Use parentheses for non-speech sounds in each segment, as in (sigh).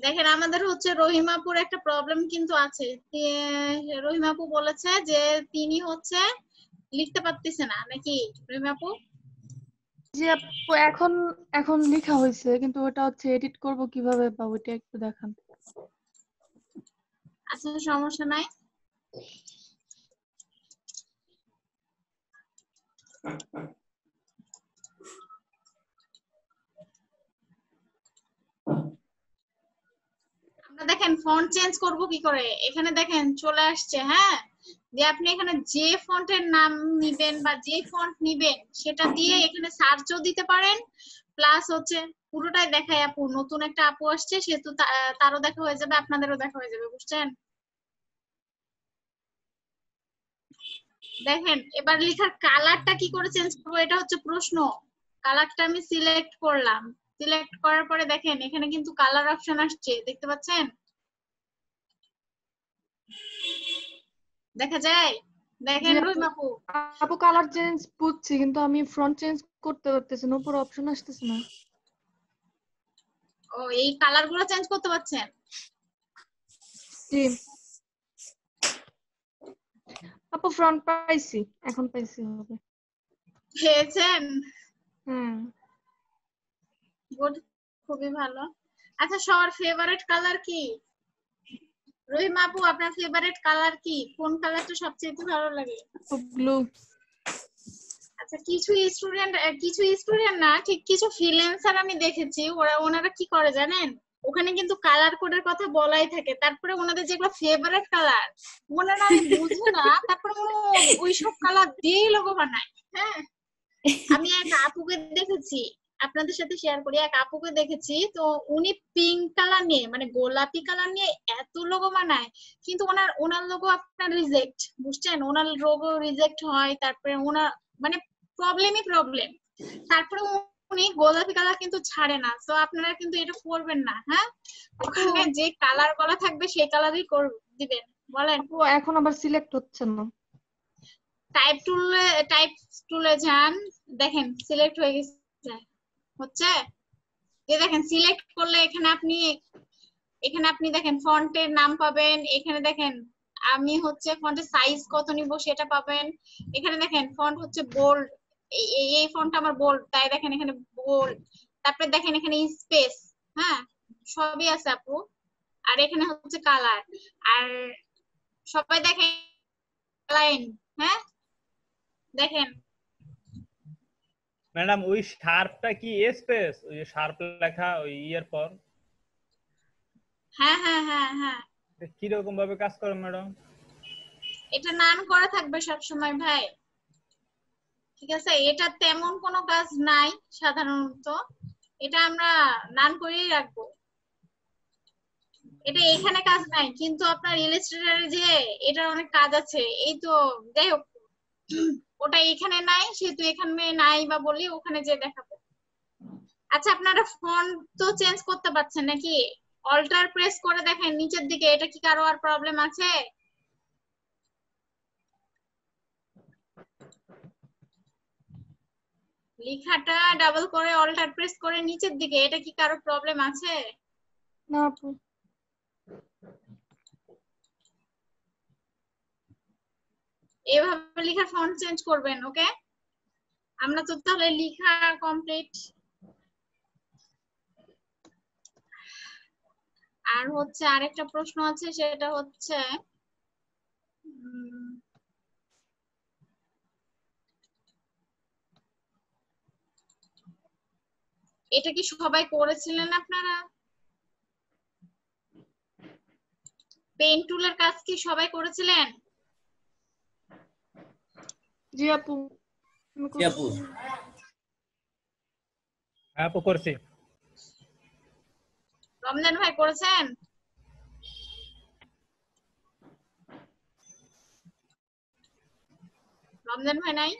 দেখেন আমাদের হচ্ছে রহিমাপুর একটা প্রবলেম কিন্তু আছে। রহিমাপু বলেছে যে তিনি হচ্ছে লিখতে পারতেছে না নাকি? রহিমাপু? জি আপু এখন এখন লেখা হয়েছে কিন্তু ওটা হচ্ছে এডিট করব কীভাবে বা ওইটা একটু দেখান। আচ্ছা সমস্যা নাই। আমরা (laughs) দেখেন ফন্ট চেঞ্জ করব কি করে? এখানে দেখেন চলে আসছে হ্যাঁ? দিয়ে আপনি এখানে যে ফন্টের নাম নিবেন বা যে ফন্ট নিবেন, সেটা দিয়ে এখানে সার্চও দিতে পারেন। প্লাস হচ্ছে পুরোটাই দেখায় আপু, নতুন একটা আপু আসছে সেহেতু তারও দেখা হয়ে যাবে, আপনাদেরও দেখা হয়ে যাবে, বুঝছেন? দেখেন, এবার লেখার কালারটা কি করে চেঞ্জ করব, এটা হচ্ছে প্রশ্ন। কালারটা আমি সিলেক্ট করলাম। সিলেক্ট করার পরে দেখেন, এখানে কিন্তু কালার অপশন আসছে, দেখতে পাচ্ছেন? দেখা যায়। দেখেন জি আপু। আপু কালার চেঞ্জ বুঝছি কিন্তু আমি ফ্রন্ট চেঞ্জ করতে পারতেছি না উপর অপশন আসতেছে না। ও এই কালারগুলো চেঞ্জ করতে পারছেন? জি। আপু ফ্রন্ট পাইছি এখন পাইছি হবে। পেয়েছেন? হ্যাঁ গুড খুবই ভালো। আচ্ছা সবার ফেভারিট কালার কি? রহিম আপু আপনার ফেভারিট কালার কি? কোন কালারটা সবচেয়ে ভালো লাগে? ব্লু আচ্ছা কিছু স্টুডেন্ট কিছু স্টুডেন্ট না ঠিক কিছু ফ্রিল্যান্সার আমি দেখেছি ওরা ওনারা কি করে জানেন? ওখানে কিন্তু কালার কোডের কথা বলাই থাকে তারপরে ওনাদের যেগুলো ফেভারিট কালার ওনারা আমি বুঝি না তারপরে ওই সব কালার দিয়ে লোগো বানায় হ্যাঁ? আমি এক আপুকে দেখেছি আপনাদের সাথে শেয়ার করি। এক আপুকে দেখেছি তো উনি পিঙ্ক কালার নিয়ে মানে গোলাপি কালার নিয়ে এত লোগো বানায় কিন্তু ওনার ওনার লোগো আপনার রিজেক্ট বুঝছেন? ওনার লোগো রিজেক্ট হয় তারপরে ওনার মানে প্রবলেমই প্রবলেম তারপরে উনি গোলাপি কালার কিন্তু ছাড়ে না তো আপনারা কিন্তু এটা করবেন না হ্যাঁ? ওখানে যে কালার বলা থাকবে সেই কালারই কর দিবেন বলেন। এখন আবার সিলেক্ট হচ্ছে না। টাইপ টুলে টাইপ টুলে যান দেখেন সিলেক্ট হয়ে গেছে। হচ্ছে? যে দেখেন সিলেক্ট করলে এখানে আপনি এখানে আপনি দেখেন ফন্টের নাম পাবেন, এখানে দেখেন, আমি হচ্ছে ফন্টের সাইজ কত নিব সেটা পাবেন। এখানে দেখেন ফন্ট হচ্ছে বোল্ড এই ফন্ট আমার বোল্ড তাই দেখেন এখানে বোল্ড তারপরে দেখেন এখানে স্পেস হ্যাঁ? সবই আছে আপু। আর এখানে হচ্ছে কালার আর সবাই দেখেন লাইন হ্যাঁ? দেখেন ম্যাডাম ওই শার্পটা কি স্পেস ওই যে শার্প লেখা ওই ইয়ের পর? হ্যাঁ হ্যাঁ হ্যাঁ হ্যাঁ। কি রকম ভাবে কাজ করে ম্যাডাম? এটা নান করা থাকবে সব সময় ভাই। ঠিক আছে? এটা তেমন কোনো কাজ নাই সাধারণত। এটা আমরা নান করেই রাখব। এটা এখানে কাজ নাই। কিন্তু আপনার ইলাস্ট্রেটরে যে এটার অনেক কাজ আছে। এই তো যাই হোক ওটা এখানে নাই, সেহেতু এখানে নাই বা বলি ওখানে যে দেখাবো। আচ্ছা আপনারা ফন্ট তো চেঞ্জ করতে পারছেন নাকি? অল্টার প্রেস করে দেখেন, নিচের দিকে, এটা কি কারও আর প্রবলেম আছে? লেখাটা ডাবল করে অল্টার প্রেস করে নিচের দিকে, এটা কি কারও প্রবলেম আছে? না আপু। এভাবে লেখার ফন্ট চেঞ্জ করবেন ওকে আমরা তো তাহলে লেখা কমপ্লিট আর হচ্ছে আরেকটা প্রশ্ন আছে, সেটা হচ্ছে এটা কি সবাই করেছিলেন আপনারা? পেন টুলের কাজ কি সবাই করেছিলেন? জি আপু জি আপু হ্যাঁ আপু করছি রমজান ভাই করেছেন রমজান ভাই নাই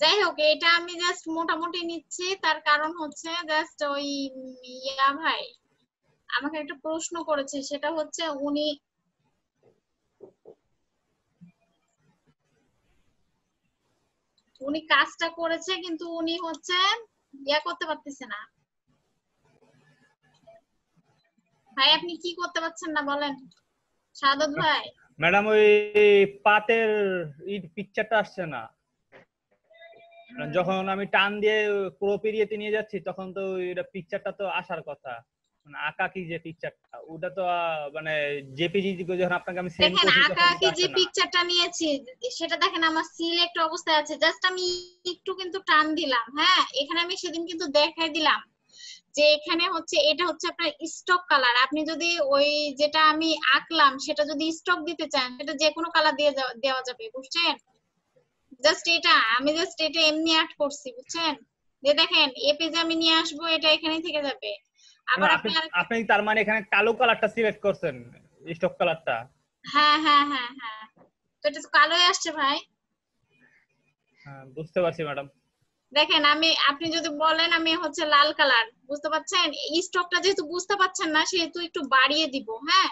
যাই হোক এটা আমি জাস্ট মোটামুটি নিচ্ছি। তার কারণ হচ্ছে জাস্ট ওই উম, ইয়া ভাই আমাকে একটা প্রশ্ন করেছে সেটা হচ্ছে উনি উনি কাজটা করেছে কিন্তু উনি হচ্ছে ইয়া করতে পারতেছে না। ভাই আপনি কি করতে পারছেন না বলেন? সাদত ভাই। ম্যাডাম ওই পাতের পিকচারটা আসছে না। যখন আমি টান দিয়ে ক্রপ এরিয়াতে নিয়ে যাচ্ছি তখন তো এটা পিকচারটা তো আসার কথা। মানে আঁকা কি যে পিকচারটা ওটা তো মানে জেপিজি যখন আপনাকে আমি সেন্ড করছি আঁকা কি যে পিকচারটা নিয়েছি সেটা দেখেন আমার সিলেক্ট অবস্থায় আছে। জাস্ট আমি একটু কিন্তু টান দিলাম হ্যাঁ? এখানে আমি সেদিন কিন্তু দেখাই দিলাম যে এখানে হচ্ছে এটা হচ্ছে আপনার স্টক কালার আপনি যদি ওই যেটা আমি আঁকলাম সেটা যদি স্টক দিতে চান সেটা যে কোনো কালার দিয়ে দেওয়া যাবে বুঝছেন? জাস্ট এটা আমি জাস্ট এটা এমনি অ্যাড করছি বুঝছেন? যে দেখেন এ পেজে আমি নিয়ে আসব এটা এখানেই থেকে যাবে। আবার আপনি আপনি তার মানে এখানে কালো কালারটা সিলেক্ট করছেন স্টক কালারটা হ্যাঁ হ্যাঁ হ্যাঁ হ্যাঁ। তো এটা তো কালোই আসছে ভাই। হ্যাঁ বুঝতে পারছি ম্যাডাম দেখেন আমি আপনি যদি বলেন আমি হচ্ছে লাল কালার বুঝতে পারছেন? এই স্টকটা যেহেতু বুঝতে পারছেন না সেহেতু একটু বাড়িয়ে দিব হ্যাঁ?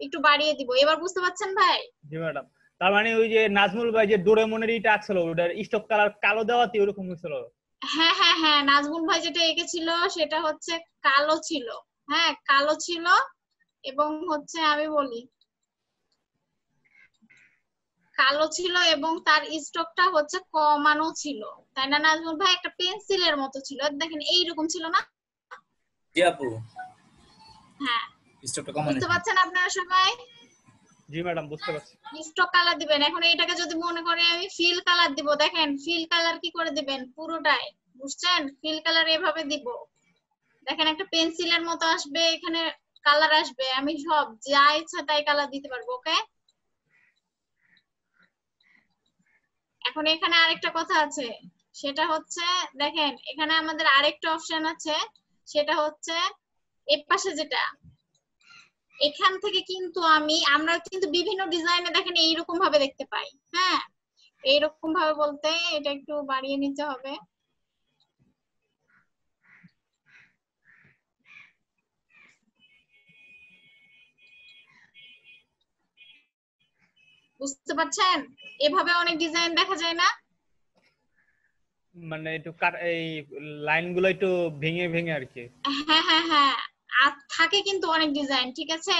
একটু বাড়িয়ে দিব। এবার বুঝতে পারছেন ভাই? জি ম্যাডাম তার মানে ওই যে নাজমুল ভাই যে ডোরেমনের ইটা আসছিল ওটার স্টক কালার কালো দেওয়াতে ওরকম হয়েছিল? হ্যাঁ হ্যাঁ হ্যাঁ নাজমুল ভাই যেটা এঁকেছিল সেটা হচ্ছে কালো ছিল। হ্যাঁ কালো ছিল এবং হচ্ছে আমি বলি কালো ছিল এবং তার স্টকটা হচ্ছে কমানো ছিল। তাই না নাজমুল ভাই? একটা পেন্সিলের মতো ছিল। দেখেন এইরকম ছিল না? জি আপু। হ্যাঁ। স্টকটা কমন বুঝতে পারছেন আপনারা সবাই? জি ম্যাডাম, বুঝতে পারছি। স্টক কালার দিবেন। এখন এটাকে যদি মনে করে আমি ফিল কালার দিব, দেখেন ফিল কালার কি করে দিবেন? পুরোটাই, বুঝছেন? ফিল কালার এভাবে দিব। দেখেন একটা পেন্সিলের মতো আসবে, এখানে কালার আসবে। আমি সব, যা ইচ্ছা তাই কালার দিতে পারব, ওকে? এখন এখানে আরেকটা কথা আছে। সেটা হচ্ছে, দেখেন, এখানে আমাদের আরেকটা অপশন আছে। সেটা হচ্ছে, এর পাশে যেটা এখান থেকে কিন্তু আমি আমরা কিন্তু বিভিন্ন ডিজাইনে দেখেন এইরকম ভাবে দেখতে পাই হ্যাঁ? এইরকম ভাবে বলতে এটা একটু বাড়িয়ে নিতে হবে। বুঝতে পারছেন? এভাবে অনেক ডিজাইন দেখা যায় না? মানে একটু এই লাইনগুলো একটু ভেঙে ভেঙে আর কি। হ্যাঁ হ্যাঁ হ্যাঁ। থাকে কিন্তু অনেক ডিজাইন ঠিক আছে?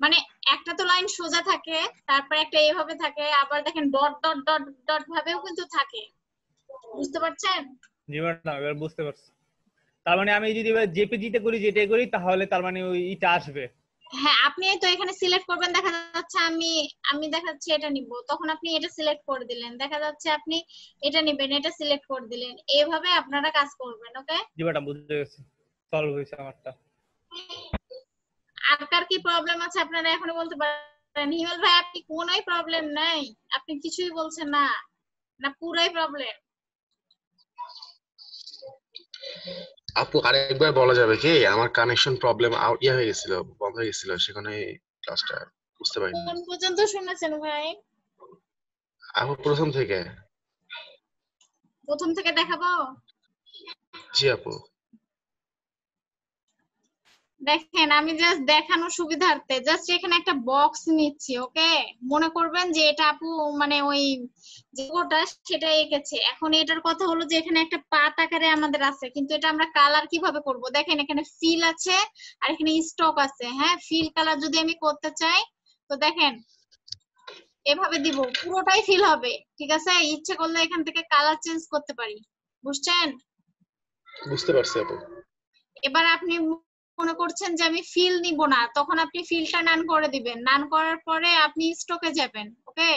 মানে একটা তো লাইন সোজা থাকে তারপর একটা এইভাবে থাকে আবার দেখেন ডট ডট ডট ডট ভাবেও কিন্তু থাকে। বুঝতে পারছেন? জি ম্যাডাম এবার বুঝতে পারছি। তার মানে আমি যদি এবার জেপিজিতে করি যেটা করি তাহলে তার মানে ওই ইটা আসবে। হ্যাঁ আপনি তো এখানে সিলেক্ট করবেন দেখা যাচ্ছে আমি আমি দেখাচ্ছি এটা নিব। তখন আপনি এটা সিলেক্ট করে দিলেন। দেখা যাচ্ছে আপনি এটা নেবেন এটা সিলেক্ট করে দিলেন। এইভাবে আপনারা কাজ করবেন ওকে জি ম্যাডাম বুঝতে গেছি সলভ হয়েছে আমারটা। আর কার কি প্রবলেম আছে? আপনারা এখনও বলতে পারেন হিমেল ভাই আপনি কোনোই প্রবলেম নাই। আপনি কিছুই বলছেন না। না পুরাই প্রবলেম আপু আরেকবার বলা যাবে কি? আমার কানেকশন প্রবলেম আউট ইয়ে হয়ে গেছিল বন্ধ হয়ে গেছিল সেখানে ক্লাসটা বুঝতে পারিনি। কোন পর্যন্ত শুনেছেন ভাই? আপু প্রথম থেকে। প্রথম থেকে দেখাবো? জি আপু। দেখেন আমি জাস্ট দেখানোর সুবিধার্থে জাস্ট এখানে একটা বক্স নিচ্ছি ওকে মনে করবেন যে এটা আপু মানে ওই যে ওটা সেটা এঁকেছে। এখন এটার কথা হলো যে এখানে একটা পাত আকারে আমাদের আছে কিন্তু এটা আমরা কালার কীভাবে করব? দেখেন এখানে ফিল আছে আর এখানে স্টক আছে হ্যাঁ? ফিল কালার যদি আমি করতে চাই তো দেখেন এভাবে দিব পুরোটাই ফিল হবে ঠিক আছে? ইচ্ছে করলে এখান থেকে কালার চেঞ্জ করতে পারি বুঝছেন? বুঝতে পারছি আপু। এবার আপনি মনে করছেন যে আমি ফিল নিব না তখন আপনি ফিলটা নান করে দিবেন। নান করার পরে আপনি স্টকে যাবেন ওকে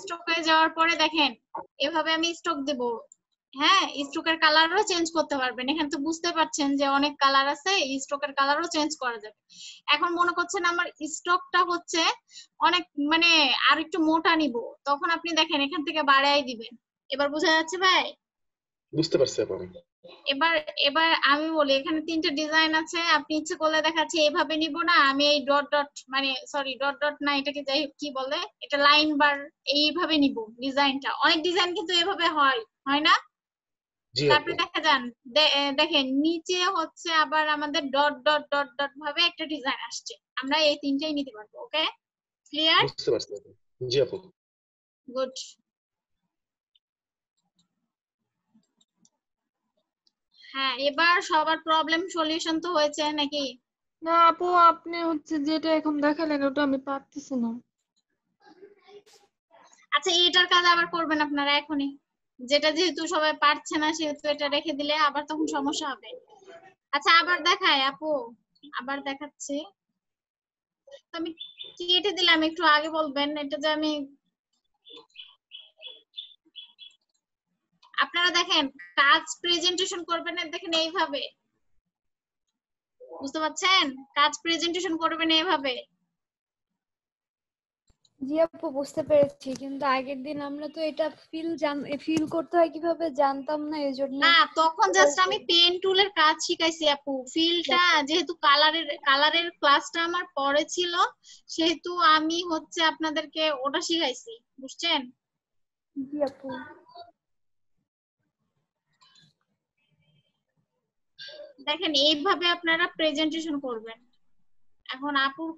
স্টকে যাওয়ার পরে দেখেন এভাবে আমি স্টক দেব। হ্যাঁ স্ট্রোকের কালারও চেঞ্জ করতে পারবেন। এখানে তো বুঝতে পারছেন যে অনেক কালার আছে স্ট্রোকের কালারও চেঞ্জ করা যাবে। এখন মনে করছেন আমার স্টকটা হচ্ছে অনেক মানে আর একটু মোটা নিব। তখন আপনি দেখেন এখান থেকে বাড়াই দিবেন। এবার বোঝা যাচ্ছে ভাই? বুঝতে পারছি আপু আমি এবার এবার আমি বলি এখানে তিনটে ডিজাইন আছে। আপনি ইচ্ছে করলে দেখাচ্ছে এভাবে নিব না। আমি এই ডট ডট মানে সরি ডট ডট না এটাকে যাই কি বলে এটা লাইন বার এইভাবে নিব ডিজাইনটা অনেক ডিজাইন কিন্তু এভাবে হয় হয় না? তারপরে দেখা যান দেখেন নিচে হচ্ছে আবার আমাদের ডট ডট ডট ডট ভাবে একটা ডিজাইন আসছে। আমরা এই তিনটাই নিতে পারব ওকে ক্লিয়ার বুঝতে পারছি। জি আপু। গুড হ্যাঁ এবার সবার প্রবলেম সলিউশন তো হয়েছে নাকি? না আপু আপনি হচ্ছে যেটা এখন দেখালেন ওটা আমি পারতেছি না। আচ্ছা এটার কাজ আবার করবেন আপনারা এখনই। যেটা যেহেতু সবাই পারছে না সেহেতু এটা রেখে দিলে আবার তখন সমস্যা হবে। আচ্ছা আবার দেখায় আপু আবার দেখাচ্ছি। তো আমি কেটে দিলাম একটু আগে বলবেন এটা যে আমি আপনারা দেখেন কাজ প্রেজেন্টেশন করবেন দেখেন এইভাবে। বুঝতে পারছেন? কাজ প্রেজেন্টেশন করবেন এইভাবে। জি আপু বুঝতে পেরেছি কিন্তু আগের দিন আমরা তো এটা ফিল জান ফিল করতে হয় কীভাবে জানতাম না এই জন্য না তখন জাস্ট আমি পেন টুলের কাজ শিখাইছি আপু। ফিলটা যেহেতু কালারের কালারের ক্লাসটা আমার পরে ছিল সেহেতু আমি হচ্ছে আপনাদেরকে ওটা শিখাইছি বুঝছেন? জি আপু। দেখেন এইভাবে আপনারা প্রেজেন্টেশন করবেন। এখন আপুর